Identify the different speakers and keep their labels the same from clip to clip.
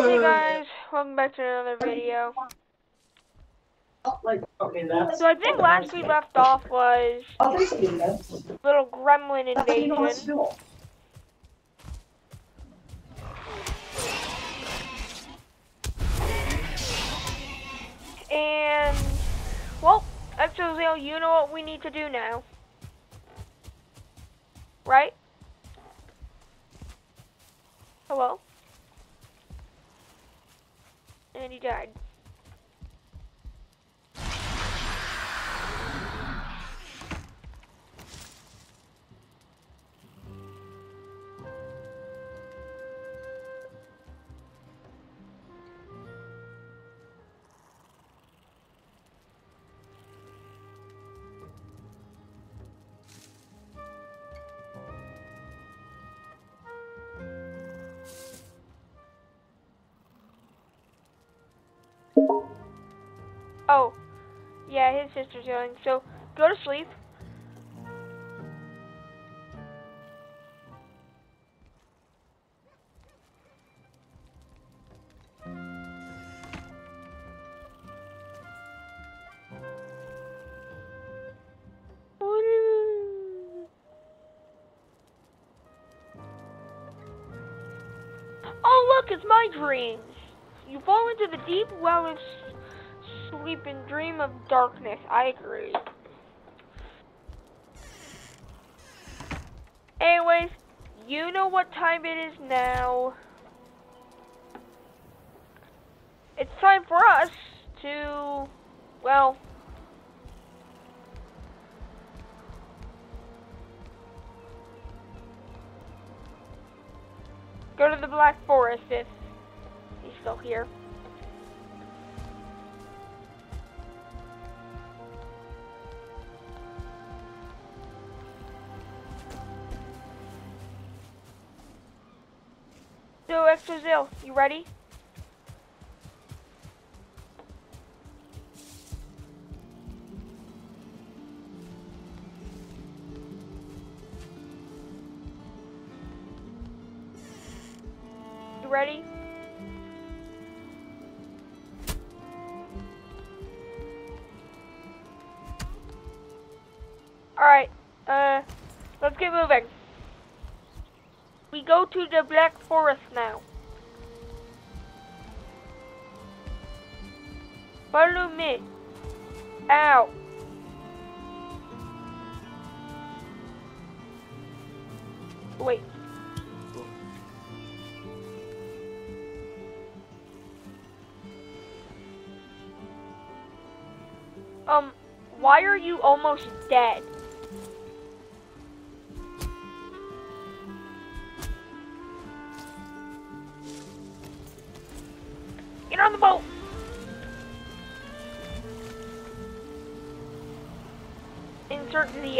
Speaker 1: Hey guys, welcome back to another video. So I think last we left off was little gremlin invasion. And, well, Exozale, you know what we need to do now. Right? Hello? And he died. Oh, yeah, his sister's yelling. So go to sleep. Oh, look, it's my dreams. You fall into the deep well of sleep and dream of darkness. I agree. Anyways, you know what time it is now. It's time for us to, well, go to the Black Forest if still here. So, Exozil, you ready? We go to the Black Forest now. Follow me. Ow. Wait. Um, why are you almost dead?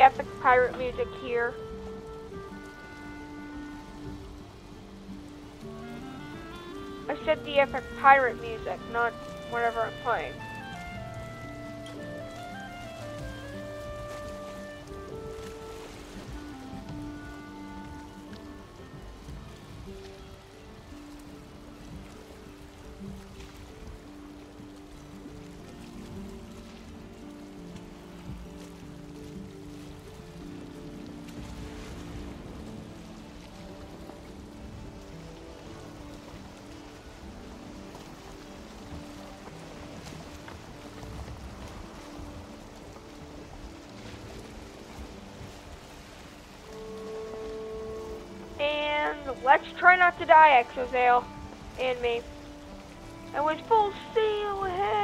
Speaker 1: The epic pirate music here. I said the epic pirate music, not whatever I'm playing. Um, let's try not to die, Exozale. And me. I was full sail ahead.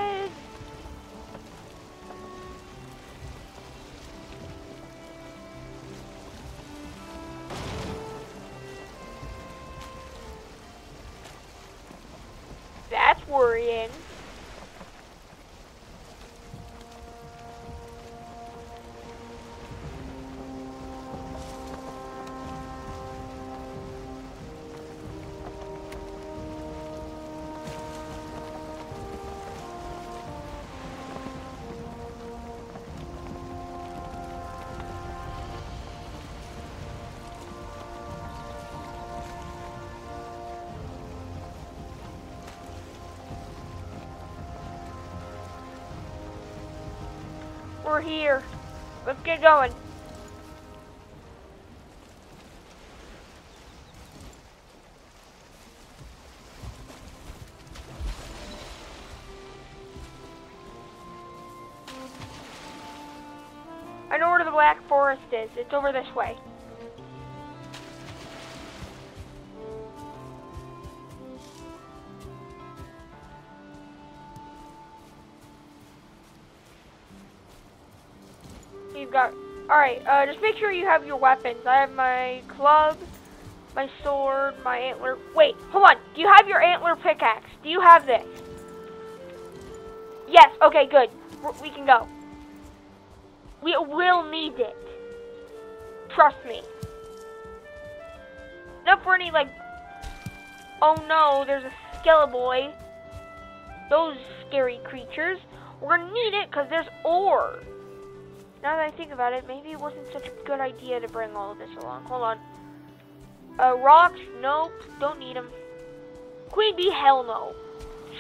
Speaker 1: We're here. Let's get going. I know where the Black Forest is. It's over this way. You've got... Alright, uh, just make sure you have your weapons. I have my club, my sword, my antler... Wait, hold on. Do you have your antler pickaxe? Do you have this? Yes, okay, good. We can go. We will need it. Trust me. Not for any, like... Oh no, there's a Skeleboy. Those scary creatures. We're gonna need it because there's ore. Now that I think about it, maybe it wasn't such a good idea to bring all of this along. Hold on. Uh, rocks? Nope. Don't need them. Queen bee? Hell no.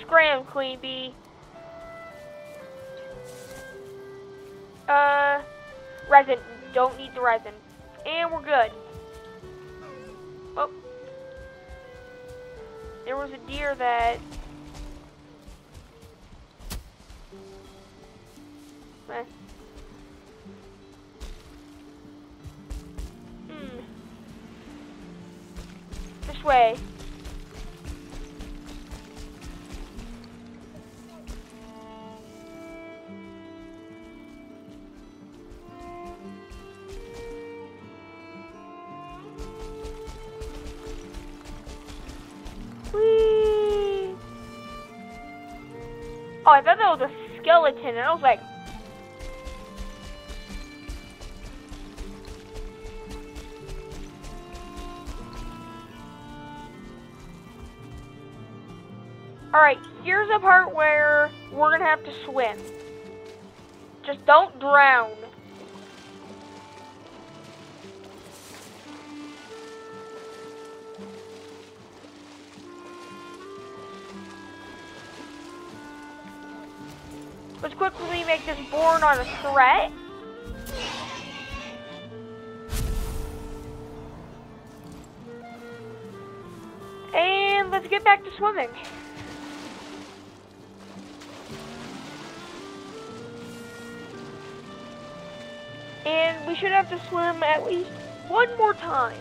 Speaker 1: Scram, Queen bee. Uh, resin. Don't need the resin. And we're good. Oh. There was a deer that... Eh. Way. Whee! Oh, I thought that was a skeleton, and I was like, Alright, here's the part where we're gonna have to swim. Just don't drown. Let's quickly make this board on a threat. And let's get back to swimming. Should have to swim at least one more time.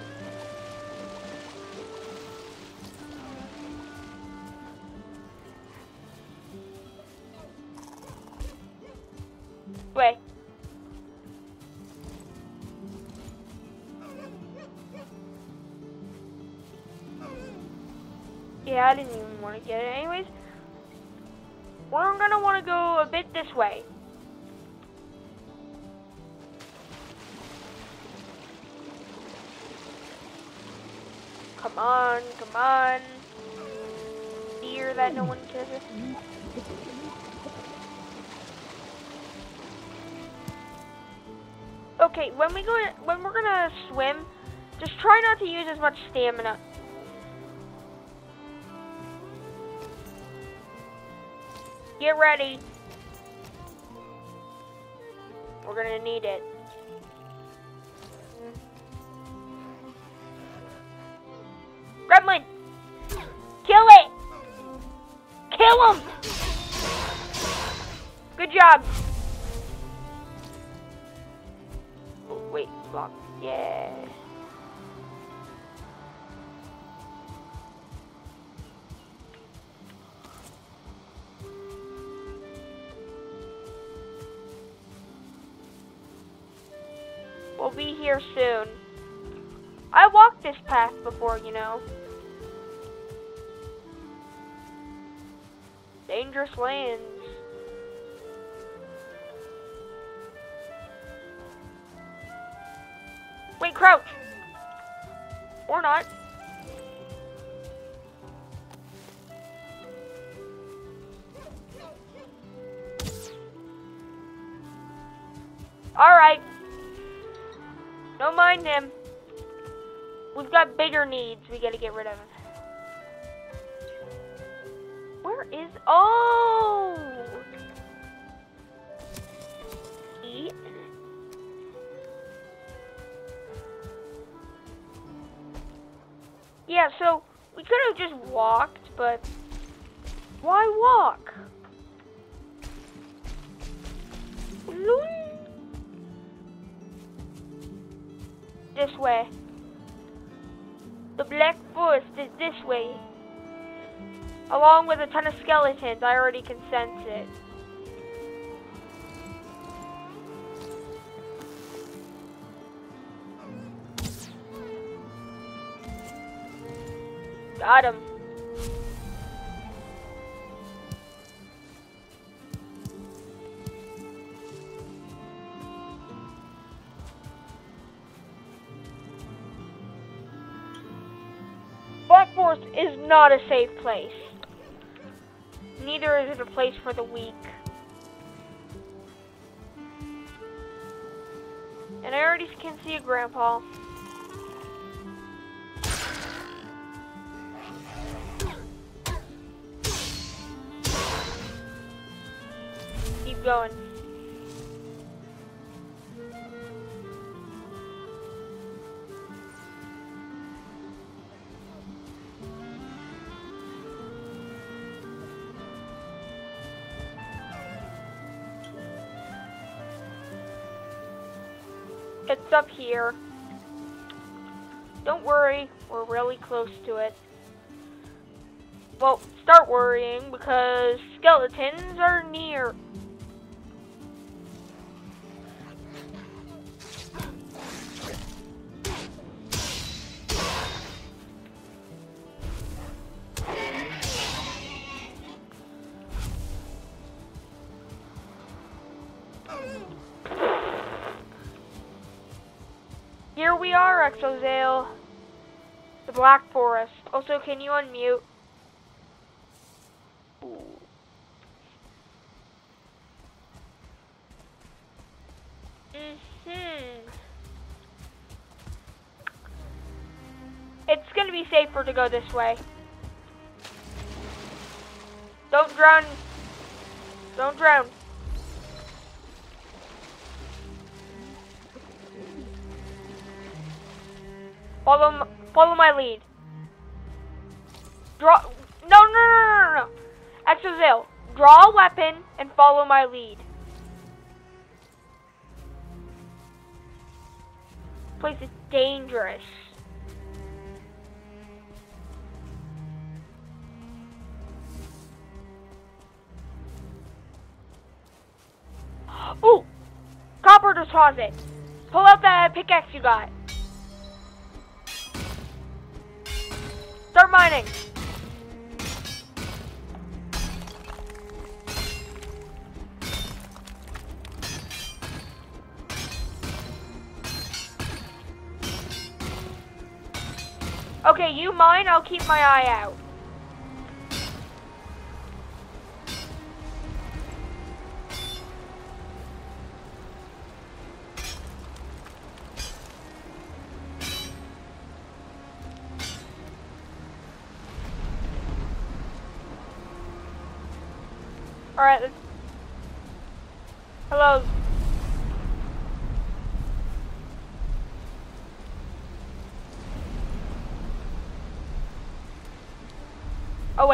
Speaker 1: Wait. Yeah, I didn't even want to get it. Anyways, we're gonna want to go a bit this way. Come on, come on. Deer that no one kisses. Okay, when we go when we're gonna swim, just try not to use as much stamina. Get ready. We're gonna need it. Job. Oh, wait, block. Yeah. We'll be here soon. I walked this path before, you know. Dangerous lands. Crouch! Or not. Alright. Don't mind him. We've got bigger needs we gotta get rid of. Where is... Oh! Could have just walked, but why walk? This way. The Black Forest is this way. Along with a ton of skeletons, I already can sense it. Got him. Black Forest is not a safe place. Neither is it a place for the weak. And I already can see a grandpa. Going. It's up here. Don't worry, we're really close to it. Well, start worrying because skeletons are near. Exozale. The Black Forest. Also, can you unmute? hmm It's gonna be safer to go this way. Don't drown. Don't drown. Follow, m- follow my lead. Draw. No, no, no, no, no, no. Draw a weapon and follow my lead. Place is dangerous. Ooh, copper deposit. Pull out that pickaxe you got. Mining. Okay, you mine, I'll keep my eye out.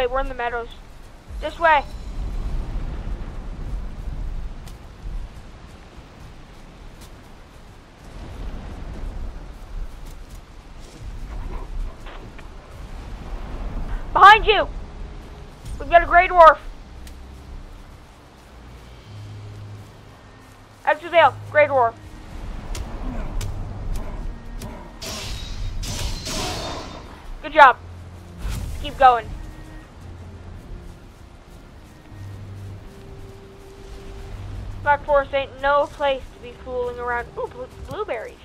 Speaker 1: We're in the meadows. This way. Behind you! We've got a Grey Dwarf. Exozale, Grey Dwarf. Good job. Keep going. Black Forest ain't no place to be fooling around. Ooh, bl blueberries.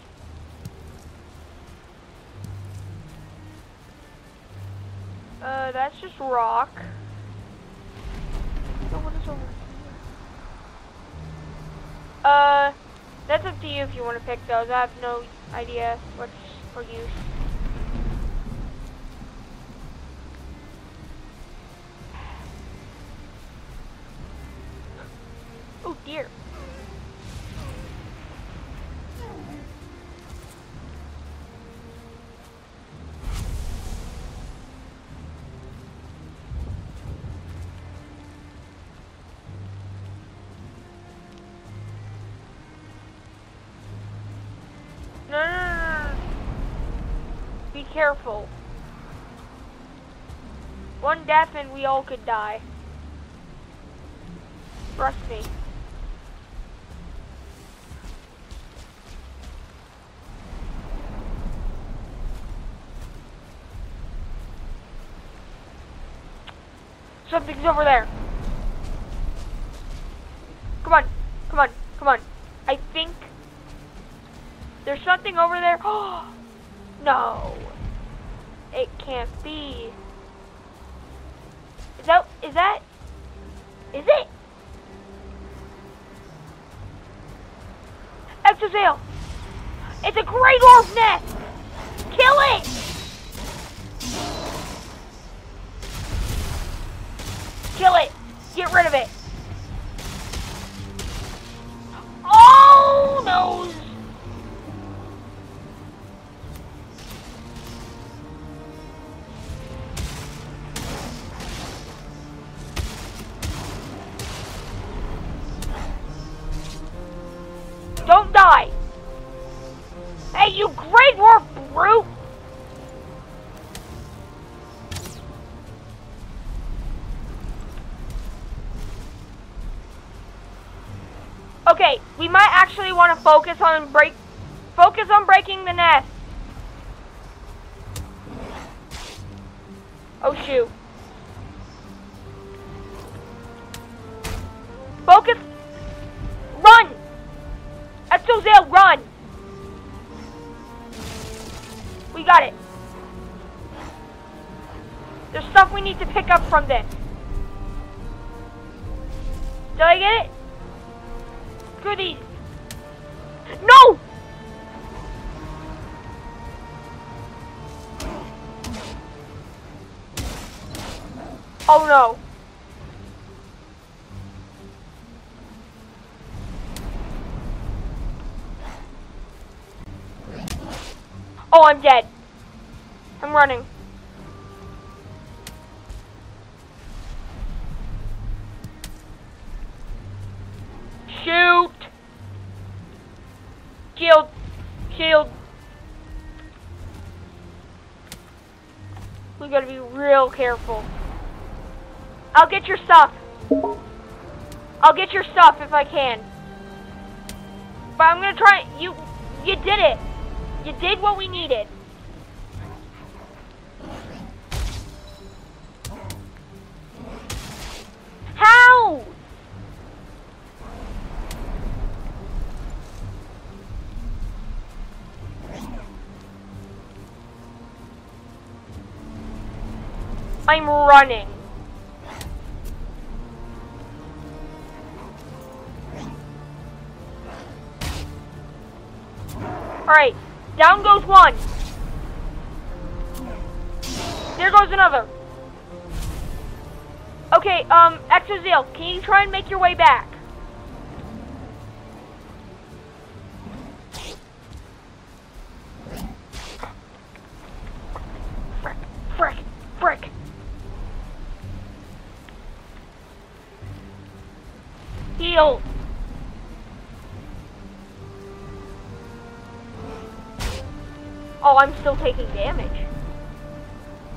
Speaker 1: Uh, that's just rock. So what is over here? Uh, that's up to you if you want to pick those. I have no idea what's for use. deer. No, no, no, Be careful. One death and we all could die. Trust me. Something's over there. Come on, come on, come on. I think there's something over there. no. It can't be. Is that, is that, is it? Exozale! It's a Grey Dwarf nest! Actually want to focus on break focus on breaking the nest. Oh shoot. Focus Run! Exozale, run! We got it. There's stuff we need to pick up from this. Did I get it? Goodies. No! Oh no. Oh, I'm dead. I'm running. Gotta be real careful. I'll get your stuff. I'll get your stuff if I can. But I'm gonna try. You, you did it. You did what we needed. I'm running. Alright, down goes one. There goes another. Okay, um, Exozeal, can you try and make your way back? Oh, I'm still taking damage.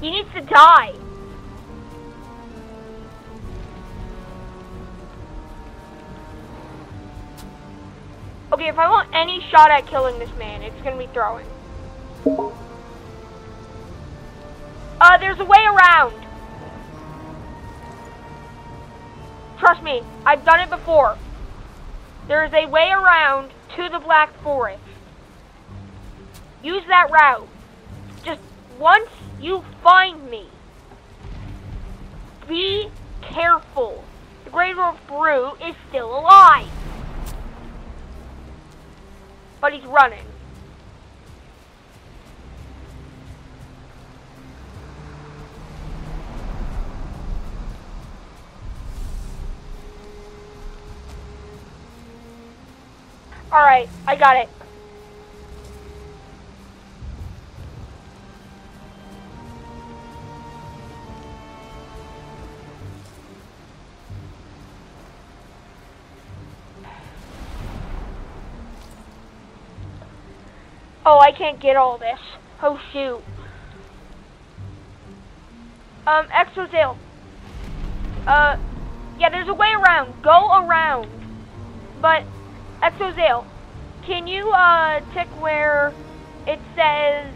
Speaker 1: He needs to die. Okay, if I want any shot at killing this man, it's gonna be throwing. Uh, there's a way around. Trust me, I've done it before. There is a way around to the Black Forest. Use that route. Just once you find me, be careful. The Grey Dwarf Brute is still alive. But he's running. Alright, I got it. Oh, I can't get all this. Oh, shoot. Um, Exozale. Uh, yeah, there's a way around. Go around. But, Exozale, can you, uh, tick where it says,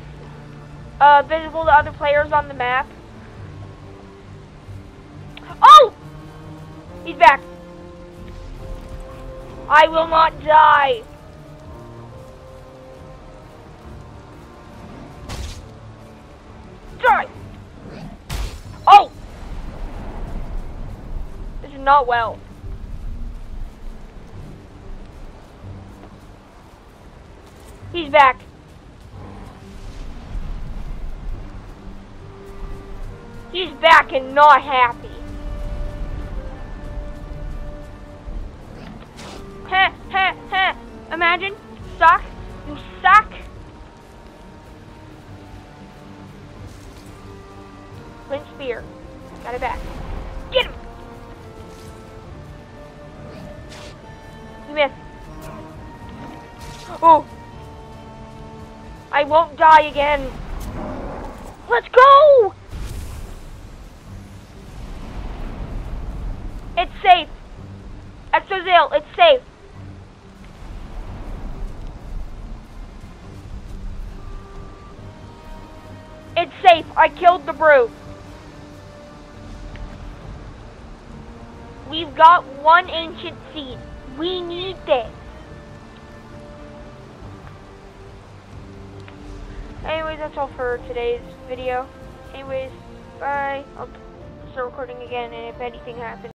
Speaker 1: uh, visible to other players on the map? Oh! He's back. I will not die. Die! Oh! This is not well. He's back. He's back and not happy. Heh, heh, heh. Imagine. Suck. You suck. Flint Spear. Got it back. Get him! You missed. Oh! I won't die again. Let's go! It's safe. Exozale, it's safe. It's safe. I killed the brute. We've got one ancient seed. We need this. That's all for today's video. Anyways, bye. I'll start recording again, and if anything happens,